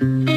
Bye.